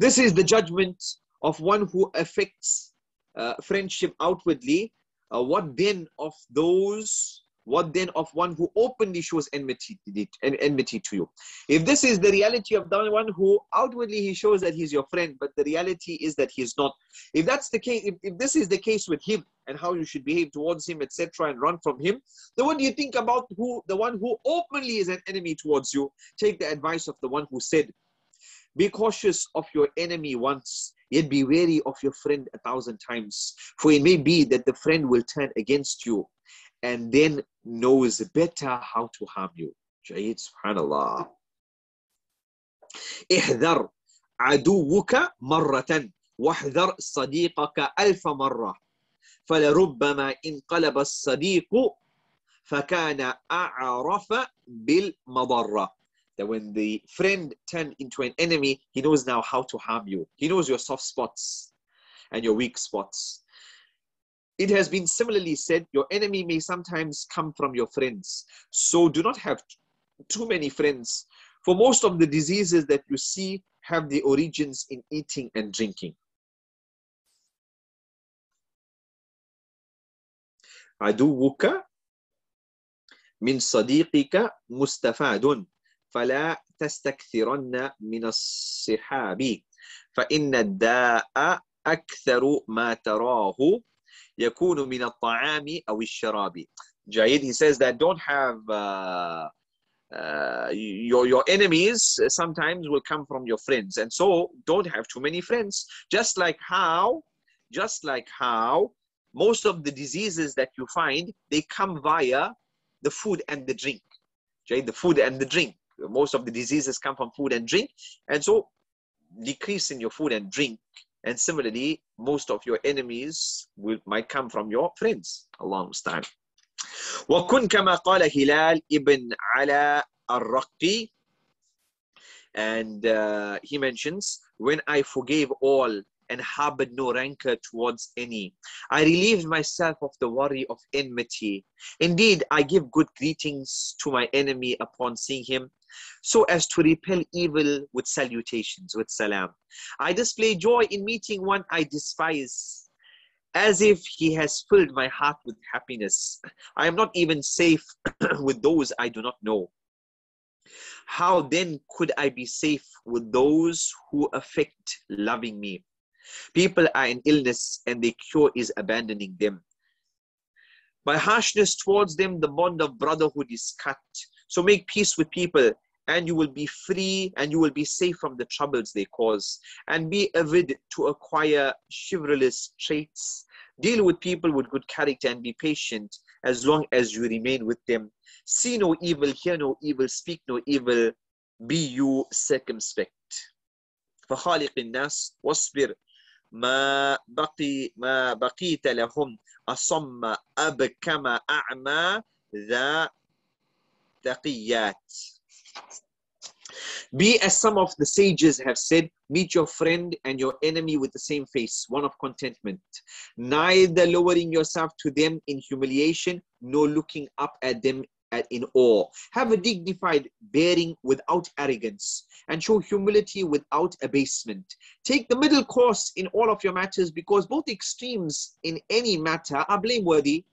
This is the judgment of one who affects uh, friendship outwardly. Uh, what then of those what then of one who openly shows enmity, enmity to you? If this is the reality of the one who outwardly he shows that he's your friend, but the reality is that he is not. If that's the case, if, if this is the case with him and how you should behave towards him, etc., and run from him, then what do you think about who the one who openly is an enemy towards you? Take the advice of the one who said, Be cautious of your enemy once, yet be wary of your friend a thousand times. For it may be that the friend will turn against you and then knows better how to harm you. جيد سبحان الله. احذر عدوك مرة واحذر صديقك ألف مرة فلربما انقلب الصديق فكان أعرف بالمضرة that when the friend turned into an enemy, he knows now how to harm you. He knows your soft spots and your weak spots. It has been similarly said, your enemy may sometimes come from your friends. So do not have too many friends. For most of the diseases that you see have the origins in eating and drinking. عدوك من صديقك مستفاد فلا تستكثرن من الصحاب فإن الداء أكثر ما تراه يكون من الطعام أو الشراب جيد he says that don't have uh, uh, your your enemies sometimes will come from your friends and so don't have too many friends just like how just like how most of the diseases that you find they come via the food and the drink okay the food and the drink most of the diseases come from food and drink and so decrease in your food and drink and similarly, most of your enemies will, might come from your friends. Allah musta'an. وكن كما قال هلال ابن على الرقي and uh, he mentions when I forgave all and harbored no rancor towards any. I relieved myself of the worry of enmity. Indeed, I give good greetings to my enemy upon seeing him, so as to repel evil with salutations, with salam. I display joy in meeting one I despise, as if he has filled my heart with happiness. I am not even safe with those I do not know. How then could I be safe with those who affect loving me? People are in illness and their cure is abandoning them. By harshness towards them, the bond of brotherhood is cut. So make peace with people and you will be free and you will be safe from the troubles they cause. And be avid to acquire chivalrous traits. Deal with people with good character and be patient as long as you remain with them. See no evil, hear no evil, speak no evil, be you circumspect. فخالق الناس واصبر ما بقي ما بقيت لهم أصم أبكم أعمى ذا تقيات Be as some of the sages have said, meet your friend and your enemy with the same face, one of contentment, neither lowering yourself to them in humiliation, nor looking up at them in awe. Have a dignified bearing without arrogance and show humility without abasement. Take the middle course in all of your matters because both extremes in any matter are blameworthy.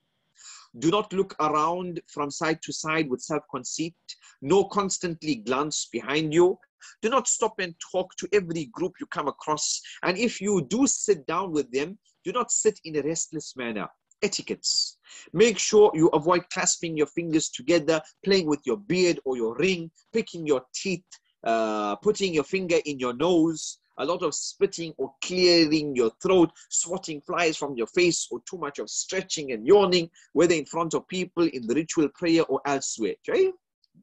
Do not look around from side to side with self conceit, nor constantly glance behind you. Do not stop and talk to every group you come across. And if you do sit down with them, do not sit in a restless manner etiquettes. Make sure you avoid clasping your fingers together, playing with your beard or your ring, picking your teeth, uh, putting your finger in your nose, a lot of spitting or clearing your throat, swatting flies from your face, or too much of stretching and yawning, whether in front of people, in the ritual prayer, or elsewhere. Okay?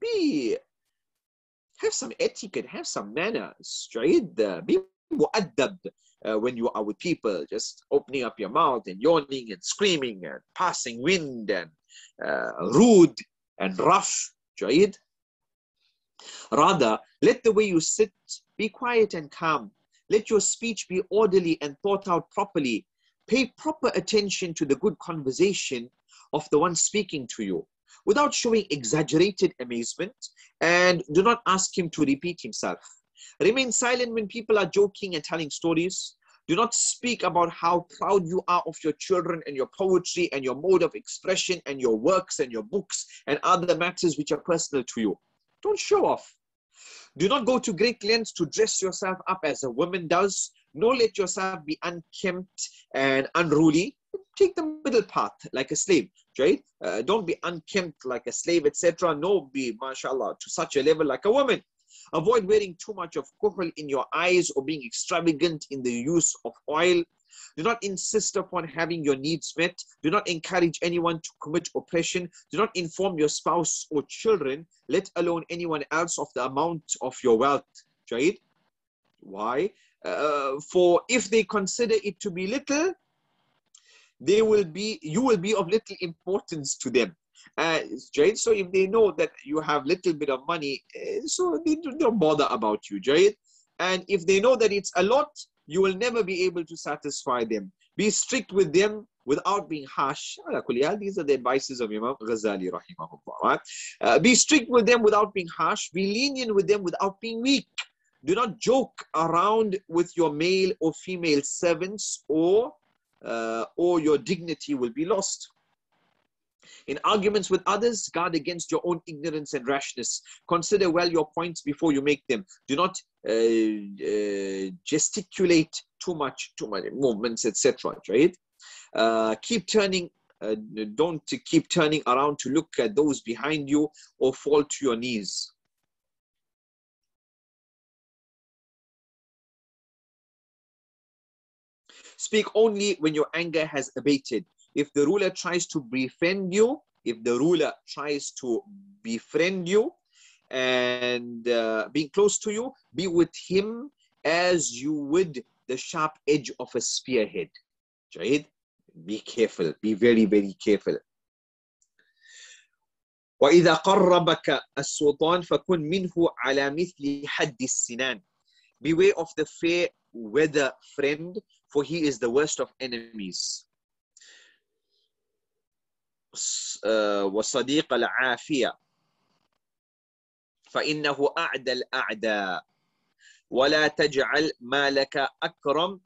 Be have some etiquette, have some manners, right? Be mu'addab uh, when you are with people, just opening up your mouth and yawning and screaming and passing wind and uh, rude and rough. Jaid. Rather, let the way you sit be quiet and calm. Let your speech be orderly and thought out properly. Pay proper attention to the good conversation of the one speaking to you without showing exaggerated amazement and do not ask him to repeat himself. Remain silent when people are joking and telling stories. Do not speak about how proud you are of your children and your poetry and your mode of expression and your works and your books and other matters which are personal to you. Don't show off. Do not go to great lengths to dress yourself up as a woman does, nor let yourself be unkempt and unruly. Take the middle path like a slave, right? Uh, don't be unkempt like a slave, etc. Nor be, mashallah, to such a level like a woman. Avoid wearing too much of kuhl in your eyes or being extravagant in the use of oil. Do not insist upon having your needs met. Do not encourage anyone to commit oppression. Do not inform your spouse or children, let alone anyone else, of the amount of your wealth. Why? Uh, for if they consider it to be little, they will be you will be of little importance to them. Uh, Jayid. So if they know that you have little bit of money, uh, so they don't bother about you, Jayid. And if they know that it's a lot, you will never be able to satisfy them. Be strict with them without being harsh. These are the advices of Imam Ghazali, rahimahullah. Uh, be strict with them without being harsh. Be lenient with them without being weak. Do not joke around with your male or female servants, or uh, or your dignity will be lost. In arguments with others, guard against your own ignorance and rashness. Consider well your points before you make them. Do not uh, uh, gesticulate too much, too much movements, etc. Right? Uh, keep turning. Uh, don't keep turning around to look at those behind you or fall to your knees. Speak only when your anger has abated If the ruler tries to befriend you, if the ruler tries to befriend you and uh, being close to you, be with him as you would the sharp edge of a spearhead. Jahid, be careful, be very, very careful. وإذا قربك السلطان فكن منه على مثل حد السنان. Beware of the fair weather friend, for he is the worst of enemies. وصديق العافية فإنه أعدى الأعداء ولا تجعل مالك أكرم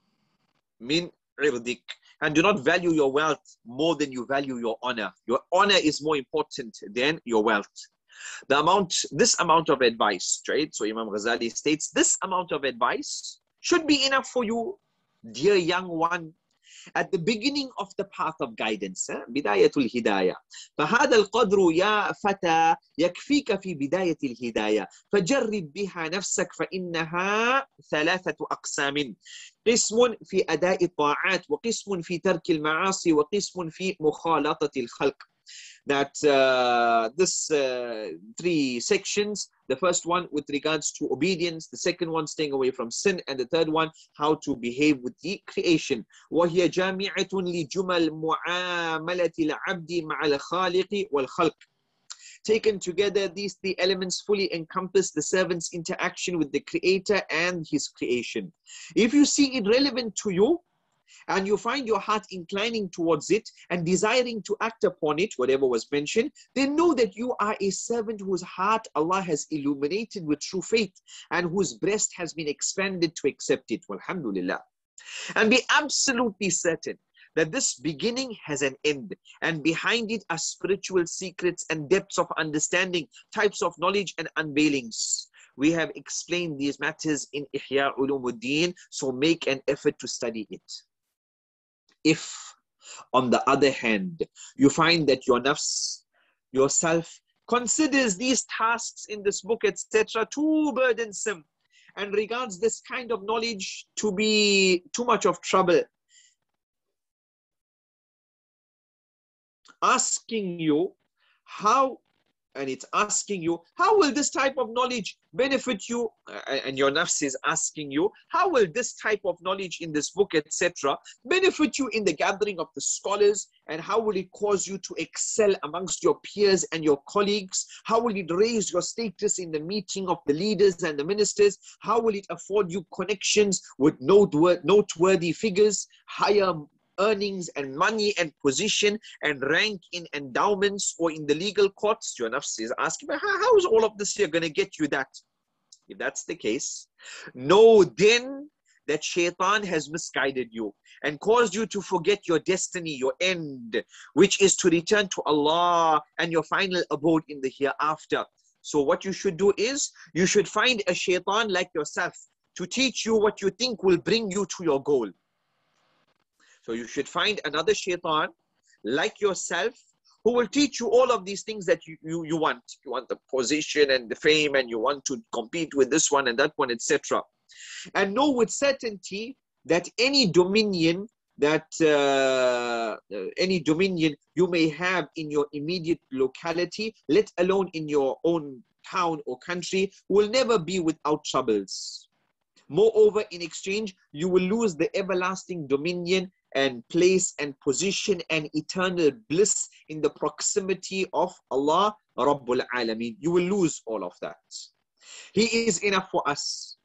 من عرضك and do not value your wealth more than you value your honor. Your honor is more important than your wealth. The amount, this amount of advice, right? So Imam Ghazali states, this amount of advice should be enough for you, dear young one, at the beginning of the path of guidance بداية الهداية. فهذا القدر يا فتى يكفيك في بداية الهداية. فجرب بها نفسك فإنها ثلاثة أقسام. قسم في أداء الطاعات وقسم في ترك المعاصي وقسم في مخالطة الخلق that uh, this uh, three sections the first one with regards to obedience the second one staying away from sin and the third one how to behave with the creation وهي جامعة لجمل معاملة العبد مع الخالق والخلق Taken together, these three elements fully encompass the servant's interaction with the Creator and his creation. If you see it relevant to you, and you find your heart inclining towards it and desiring to act upon it, whatever was mentioned, then know that you are a servant whose heart Allah has illuminated with true faith and whose breast has been expanded to accept it. Alhamdulillah. And be absolutely certain that this beginning has an end, and behind it are spiritual secrets and depths of understanding, types of knowledge and unveilings. We have explained these matters in Ihya Ulumuddin, so make an effort to study it. If, on the other hand, you find that your nafs, yourself, considers these tasks in this book, etc., too burdensome and regards this kind of knowledge to be too much of trouble, asking you how and it's asking you, how will this type of knowledge benefit you? And your nafs is asking you, how will this type of knowledge in this book, etc., benefit you in the gathering of the scholars? And how will it cause you to excel amongst your peers and your colleagues? How will it raise your status in the meeting of the leaders and the ministers? How will it afford you connections with noteworthy figures, higher earnings and money and position and rank in endowments or in the legal courts, your nafs is asking, how, how is all of this here going to get you that? If that's the case, know then that shaitan has misguided you and caused you to forget your destiny, your end, which is to return to Allah and your final abode in the hereafter. So what you should do is, you should find a shaitan like yourself to teach you what you think will bring you to your goal. So you should find another shaitan like yourself who will teach you all of these things that you, you, you want. You want the position and the fame and you want to compete with this one and that one, etc. And know with certainty that any dominion that uh, any dominion you may have in your immediate locality, let alone in your own town or country, will never be without troubles. Moreover, in exchange, you will lose the everlasting dominion and place and position and eternal bliss in the proximity of Allah Rabbul Alameen. You will lose all of that. He is enough for us.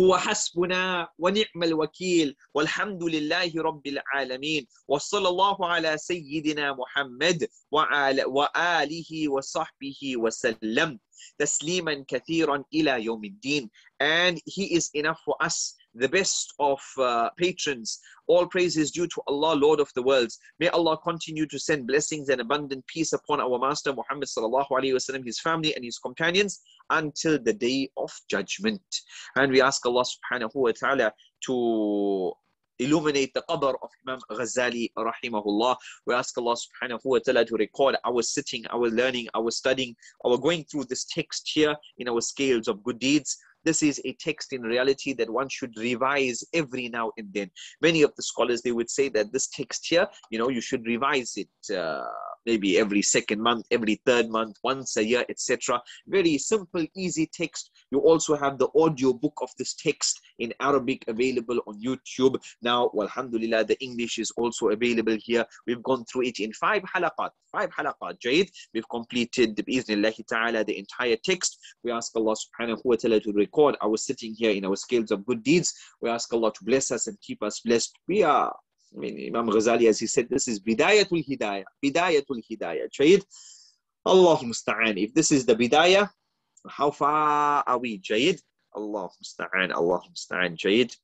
هو حسبنا ونعم الوكيل والحمد لله رب العالمين وصلى الله على سيدنا محمد وعلى وآله وصحبه وسلم تسليما كثيرا إلى يوم الدين and he is enough for us the best of uh, patrons. All praise is due to Allah, Lord of the worlds. May Allah continue to send blessings and abundant peace upon our Master Muhammad sallallahu alaihi wasallam, his family and his companions until the day of judgment. And we ask Allah subhanahu wa ta'ala to illuminate the qabr of Imam Ghazali rahimahullah. We ask Allah subhanahu wa ta'ala to record our sitting, our learning, our studying, our going through this text here in our scales of good deeds. This is a text in reality that one should revise every now and then. Many of the scholars, they would say that this text here, you know, you should revise it uh, maybe every second month, every third month, once a year, etc. Very simple, easy text. You also have the audio book of this text in Arabic available on YouTube. Now, alhamdulillah, the English is also available here. We've gone through it in five halaqat, five halaqat, Jayid. We've completed, ta'ala, the entire text. We ask Allah subhanahu wa ta'ala to record our sitting here in our scales of good deeds. We ask Allah to bless us and keep us blessed. We are I mean, Imam Ghazali, as he said, this is bidayatul hidayah. Bidayatul hidayah. Jayid. Allah musta'an. If this is the bidayah, how far are we? Jayid. Allah musta'an. Allah musta'an. Jayid.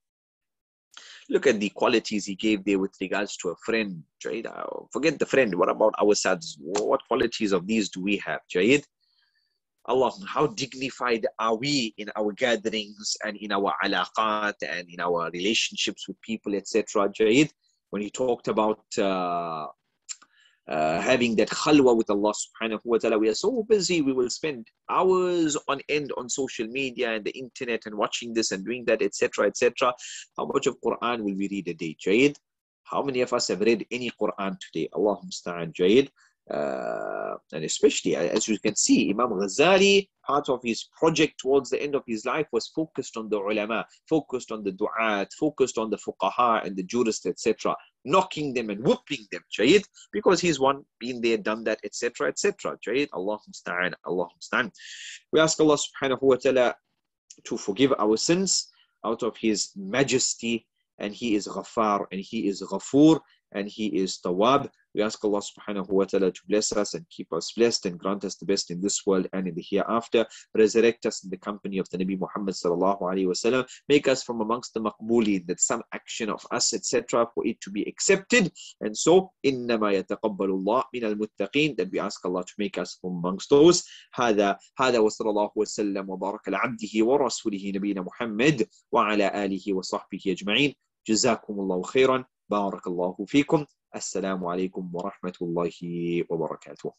Look at the qualities he gave there with regards to a friend. Jayid. Uh, forget the friend. What about ourselves? What qualities of these do we have? Jayid. Allah, how dignified are we in our gatherings and in our alaqat and in our relationships with people, etc. Jayid when he talked about uh, uh, having that khalwa with Allah subhanahu wa ta'ala. We are so busy, we will spend hours on end on social media and the internet and watching this and doing that, etc. etc. How much of Quran will we read a day? Jayid? How many of us have read any Quran today? Allah musta'an Jayid. Uh, and especially as you can see, Imam Ghazali, part of his project towards the end of his life was focused on the ulama, focused on the du'at, focused on the fuqaha and the jurists, etc., knocking them and whooping them, Jayid, because he's one, been there, done that, etc., etc. Jayid, Allah musta'an, Allah musta'an. We ask Allah subhanahu wa ta'ala to forgive our sins out of his majesty, and he is Ghaffar, and he is Ghafoor, and he is Tawab. We ask Allah subhanahu wa ta'ala to bless us and keep us blessed and grant us the best in this world and in the hereafter. Resurrect us in the company of the Nabi Muhammad sallallahu alayhi wasallam. Make us from amongst the maqbuli, that some action of us, etc., for it to be accepted. And so, إنما يتقبل الله من المتقين, that we ask Allah to make us from amongst those. هذا هذا وصلى الله وسلم وبارك على عبده ورسوله نبينا محمد وعلى آله وصحبه أجمعين. جزاكم الله خيرا بارك الله فيكم. السلام عليكم ورحمة الله وبركاته.